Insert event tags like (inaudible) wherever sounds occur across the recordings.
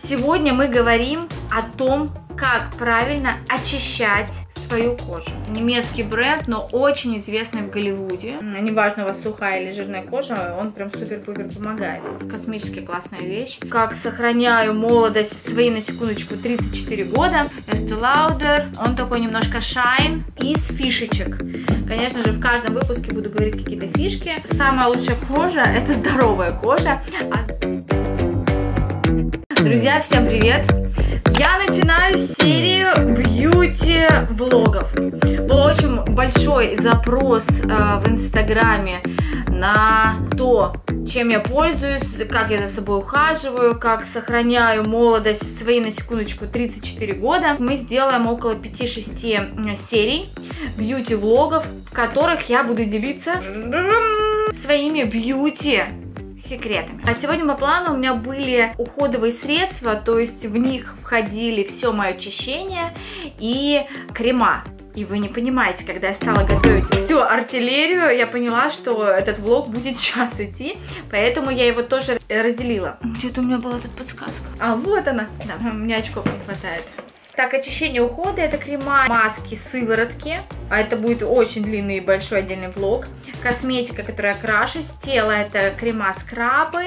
Сегодня мы говорим о том, как правильно очищать свою кожу. Немецкий бренд, но очень известный в Голливуде. Неважно, у вас сухая или жирная кожа, он прям супер-пупер помогает. Космически классная вещь. Как сохраняю молодость в свои, на секундочку, 34 года. Estee Lauder, он такой немножко shine из фишечек. Конечно же, в каждом выпуске буду говорить какие-то фишки. Самая лучшая кожа – это здоровая кожа. А... Друзья, всем привет! Я начинаю серию бьюти-влогов. Был очень большой запрос э, в Инстаграме на то, чем я пользуюсь, как я за собой ухаживаю, как сохраняю молодость в свои, на секундочку, 34 года. Мы сделаем около 5-6 серий бьюти-влогов, в которых я буду делиться своими бьюти секретами. А сегодня по плану у меня были уходовые средства, то есть в них входили все мое очищение и крема. И вы не понимаете, когда я стала готовить всю артиллерию, я поняла, что этот влог будет (laughs) час идти, поэтому я его тоже разделила. Где-то у меня была тут подсказка. А, вот она. Да, у очков не хватает. Так, очищение ухода, это крема, маски, сыворотки. А это будет очень длинный и большой отдельный влог. Косметика, которая крашусь. Тело, это крема, скрабы.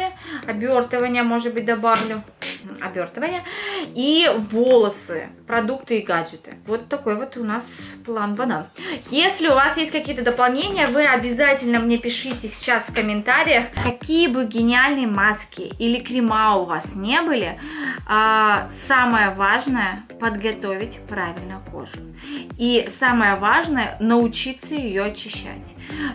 Обертывание, может быть, добавлю обертывания. И волосы, продукты и гаджеты. Вот такой вот у нас план банан. Если у вас есть какие-то дополнения, вы обязательно мне пишите сейчас в комментариях, какие бы гениальные маски или крема у вас не были. А, самое важное подготовить правильно кожу. И самое важное научиться ее очищать.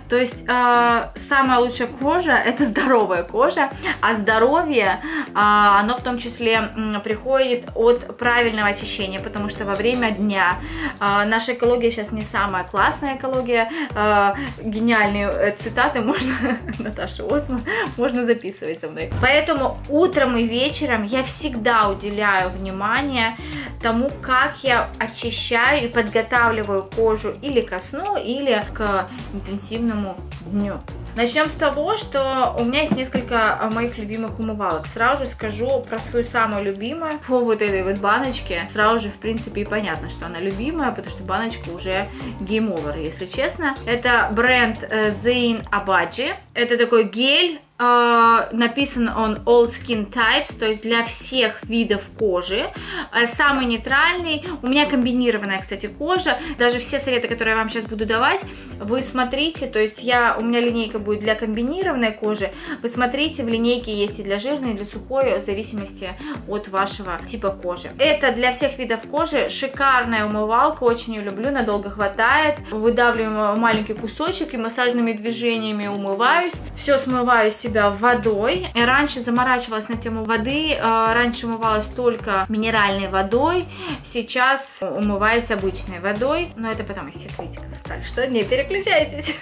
То есть э, самая лучшая кожа это (laughs) здоровая кожа, а здоровье э, оно в том числе приходит от правильного очищения, потому что во время дня э, наша экология сейчас не самая классная экология, э, гениальные э, цитаты можно, (laughs) Наташа Осман, можно записывать со мной. Поэтому утром и вечером я всегда уделяю внимание тому, как я очищаю и подготавливаю кожу или ко сну, или к интенсивному дню. Начнем с того, что у меня есть несколько а, моих любимых умывалок. Сразу же скажу про свою самую любимую. По вот этой вот баночке сразу же, в принципе, и понятно, что она любимая, потому что баночка уже game over, если честно. Это бренд э, Zayn Abaji. Это такой гель написан он All Skin Types, то есть для всех видов кожи. Uh, самый нейтральный. У меня комбинированная, кстати, кожа. Даже все советы, которые я вам сейчас буду давать, вы смотрите, то есть я, у меня линейка будет для комбинированной кожи. Вы смотрите, в линейке есть и для жирной, и для сухой, в зависимости от вашего типа кожи. Это для всех видов кожи шикарная умывалка, очень ее люблю, надолго хватает. Выдавливаю маленький кусочек и массажными движениями умываюсь. Все смываюсь себя водой. Я раньше заморачивалась на тему воды, а, раньше умывалась только минеральной водой, сейчас умываюсь обычной водой, но это потом из секретиков. Так что не переключайтесь.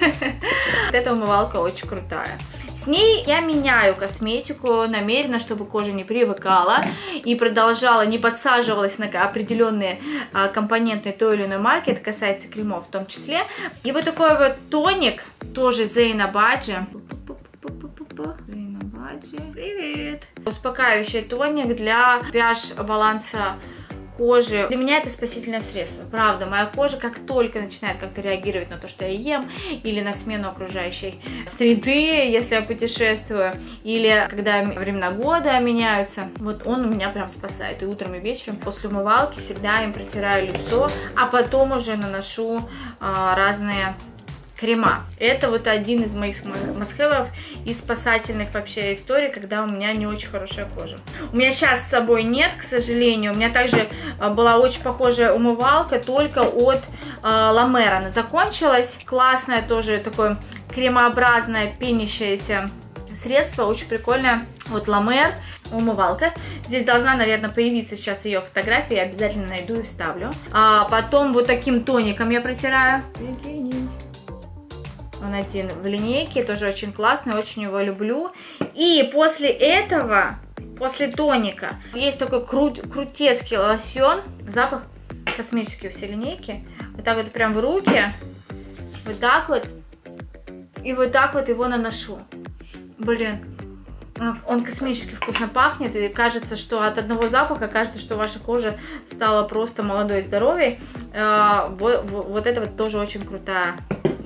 (laughs) Эта умывалка очень крутая. С ней я меняю косметику намеренно, чтобы кожа не привыкала и продолжала, не подсаживалась на определенные а, компоненты той или иной марки, это касается кремов в том числе. И вот такой вот тоник, тоже Зейна Баджи, Привет! Успокаивающий тоник для pH баланса кожи. Для меня это спасительное средство, правда. Моя кожа как только начинает как-то реагировать на то, что я ем, или на смену окружающей среды, если я путешествую, или когда времена года меняются, вот он у меня прям спасает. И утром, и вечером после умывалки всегда им протираю лицо, а потом уже наношу а, разные крема. Это вот один из моих масхевов и спасательных вообще историй, когда у меня не очень хорошая кожа. У меня сейчас с собой нет, к сожалению. У меня также а, была очень похожая умывалка, только от э, Ламера. Она закончилась. Классная тоже такое кремообразное пенящееся средство, очень прикольное. Вот Ламер, умывалка. Здесь должна, наверное, появиться сейчас ее фотография, я обязательно найду и вставлю. А потом вот таким тоником я протираю. Он один в линейке, тоже очень классный, очень его люблю. И после этого, после тоника, есть такой крут, крутецкий лосьон, запах космический все линейки. Вот так вот прям в руки, вот так вот, и вот так вот его наношу. Блин, Он космически вкусно пахнет, и кажется, что от одного запаха кажется, что ваша кожа стала просто молодой и здоровой. А, вот, вот это вот тоже очень крутая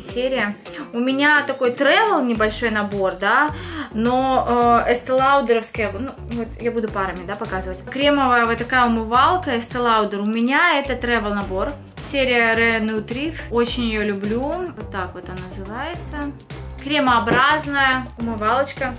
серия. У меня такой travel небольшой набор, да, но э, Estee Lauderовская, ну, вот я буду парами, да, показывать. Кремовая вот такая умывалка Estee Lauder. У меня это travel набор. Серия Renutriv. Очень ее люблю. Вот так вот она называется. Кремообразная умывалочка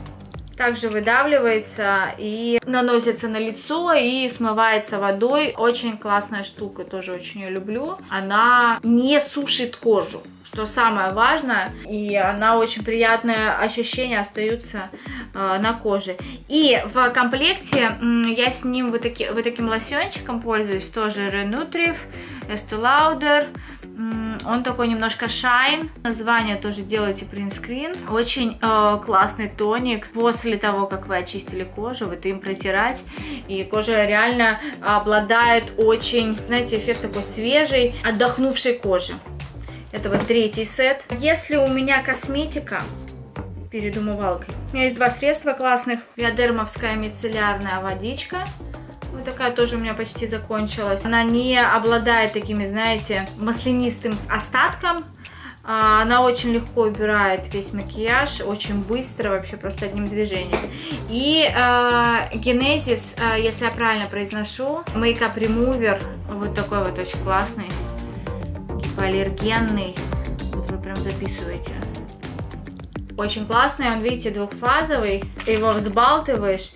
также выдавливается и наносится на лицо и смывается водой. Очень классная штука, тоже очень ее люблю. Она не сушит кожу, что самое важное, и она очень приятное ощущение остаются э, на коже. И в комплекте э, я с ним вот, таки, вот таким лосьончиком пользуюсь, тоже Renutriv, Estee Lauder, он такой немножко shine. Название тоже делайте принтскрин. Очень э, классный тоник. После того, как вы очистили кожу, вот им протирать. И кожа реально обладает очень, знаете, эффект такой свежей, отдохнувшей кожи. Это вот третий сет. Если у меня косметика, перед умывалкой. У меня есть два средства классных. Биодермовская мицеллярная водичка вот такая тоже у меня почти закончилась. Она не обладает такими, знаете, маслянистым остатком. А, она очень легко убирает весь макияж, очень быстро, вообще просто одним движением. И э, Genesis, э, если я правильно произношу, Makeup Remover, вот такой вот очень классный, гипоаллергенный. Вот вы прям записываете. Очень классный, он, видите, двухфазовый. Ты его взбалтываешь,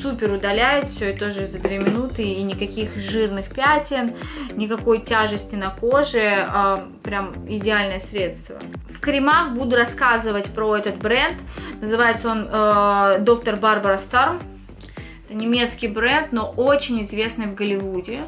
супер удаляет все, и тоже за 2 минуты, и никаких жирных пятен, никакой тяжести на коже, а, прям идеальное средство. В кремах буду рассказывать про этот бренд, называется он э, Доктор Барбара Старм, немецкий бренд, но очень известный в Голливуде.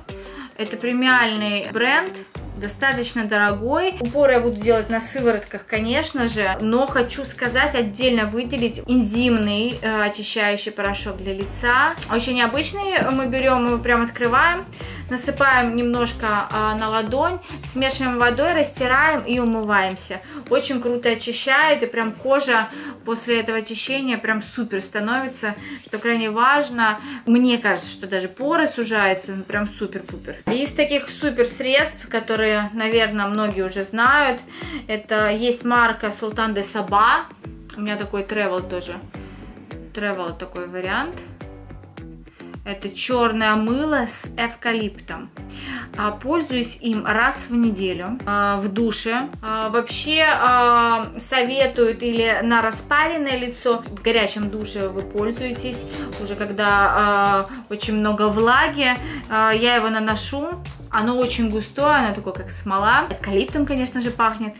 Это премиальный бренд, достаточно дорогой. Упор я буду делать на сыворотках, конечно же, но хочу сказать, отдельно выделить энзимный э, очищающий порошок для лица. Очень необычный, мы берем, мы прям открываем, насыпаем немножко э, на ладонь, смешиваем водой, растираем и умываемся. Очень круто очищает, и прям кожа после этого очищения прям супер становится, что крайне важно. Мне кажется, что даже поры сужаются, прям супер-пупер. Из таких супер средств, которые которые, наверное, многие уже знают. Это есть марка Султан де Саба. У меня такой travel тоже. Travel такой вариант. Это черное мыло с эвкалиптом. А, пользуюсь им раз в неделю а, в душе. А, вообще советуют или на распаренное лицо. В горячем душе вы пользуетесь. Уже когда очень много влаги. Я его наношу. Оно очень густое, оно такое как смола. Эвкалиптом, конечно же, пахнет.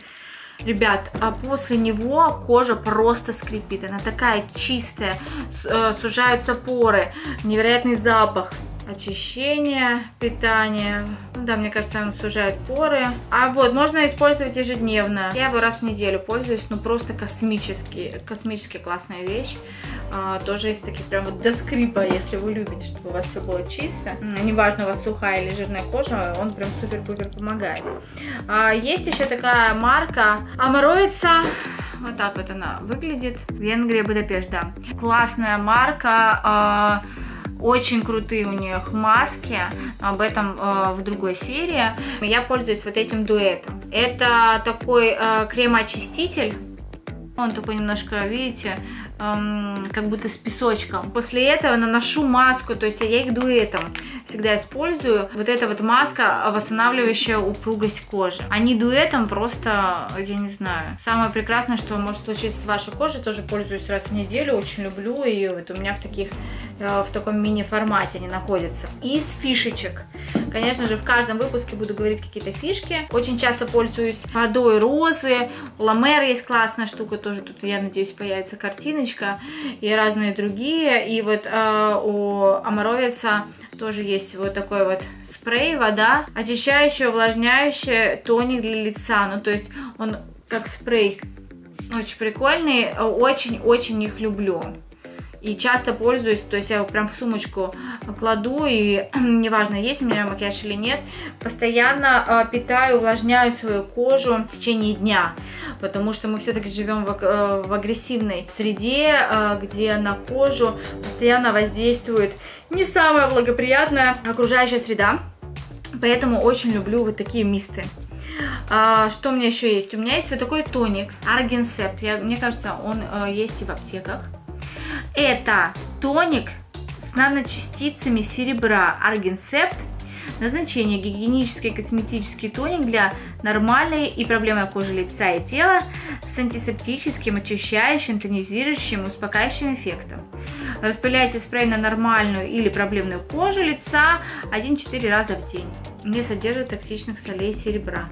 Ребят, а после него кожа просто скрипит. Она такая чистая, э, сужаются поры, невероятный запах очищение, питание. Ну да, мне кажется, он сужает поры. А вот, можно использовать ежедневно. Я его раз в неделю пользуюсь, ну просто космически, космически классная вещь. А, тоже есть такие прям вот до скрипа, если вы любите, чтобы у вас все было чисто. Неважно, у вас сухая или жирная кожа, он прям супер-пупер помогает. А, есть еще такая марка Амаровица. Вот так вот она выглядит. Венгрия, Будапешт, да. Классная марка. А, очень крутые у них маски, об этом э, в другой серии. Я пользуюсь вот этим дуэтом. Это такой э, крем-очиститель. Он такой немножко, видите, эм, как будто с песочком. После этого наношу маску, то есть я их дуэтом всегда использую. Вот эта вот маска, восстанавливающая упругость кожи. Они дуэтом просто, я не знаю, самое прекрасное, что может случиться с вашей кожей, тоже пользуюсь раз в неделю, очень люблю, и вот у меня в таких, э, в таком мини-формате они находятся. Из фишечек. Конечно же, в каждом выпуске буду говорить какие-то фишки. Очень часто пользуюсь водой розы. У Ламер есть классная штука, тоже тут, я надеюсь, появится картиночка семечко и разные другие. И вот э, у Амаровица тоже есть вот такой вот спрей, вода, очищающая, увлажняющая, тоник для лица. Ну, то есть он как спрей очень прикольный, очень-очень их люблю. И часто пользуюсь, то есть я прям в сумочку кладу, и (clears throat) неважно, есть у меня макияж или нет, постоянно э, питаю, увлажняю свою кожу в течение дня, потому что мы все-таки живем в, э, в агрессивной среде, э, где на кожу постоянно воздействует не самая благоприятная окружающая среда, поэтому очень люблю вот такие мисты. А, что у меня еще есть? У меня есть вот такой тоник. Я, мне кажется, он э, есть и в аптеках. Это тоник с наночастицами серебра Argensept. Назначение гигиенический косметический тоник для нормальной и проблемной кожи лица и тела с антисептическим, очищающим, тонизирующим, успокаивающим эффектом. Распыляйте спрей на нормальную или проблемную кожу лица 1-4 раза в день. Не содержит токсичных солей серебра.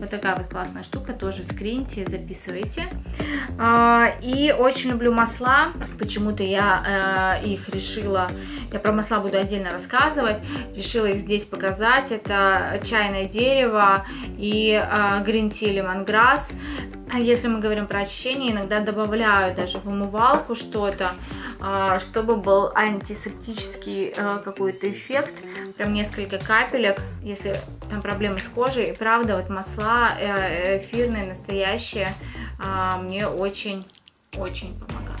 Вот такая вот классная штука, тоже скриньте, записывайте. А, и очень люблю масла, почему-то я э, их решила, я про масла буду отдельно рассказывать, решила их здесь показать. Это чайное дерево и Green Tea Lemongrass. Если мы говорим про очищение, иногда добавляю даже в умывалку что-то, а, чтобы был антисептический э, какой-то эффект, прям несколько капелек, если там проблемы с кожей. И правда, вот масла э, эфирные, настоящие, а, мне очень-очень помогают.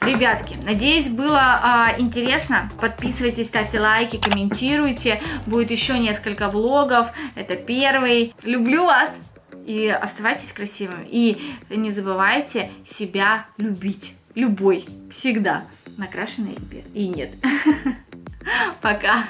Ребятки, надеюсь, было а, интересно. Подписывайтесь, ставьте лайки, комментируйте. Будет еще несколько влогов. Это первый. Люблю вас! И оставайтесь красивыми. И не забывайте себя любить. Любой. Всегда. Накрашенный и нет. (laughs) Пока.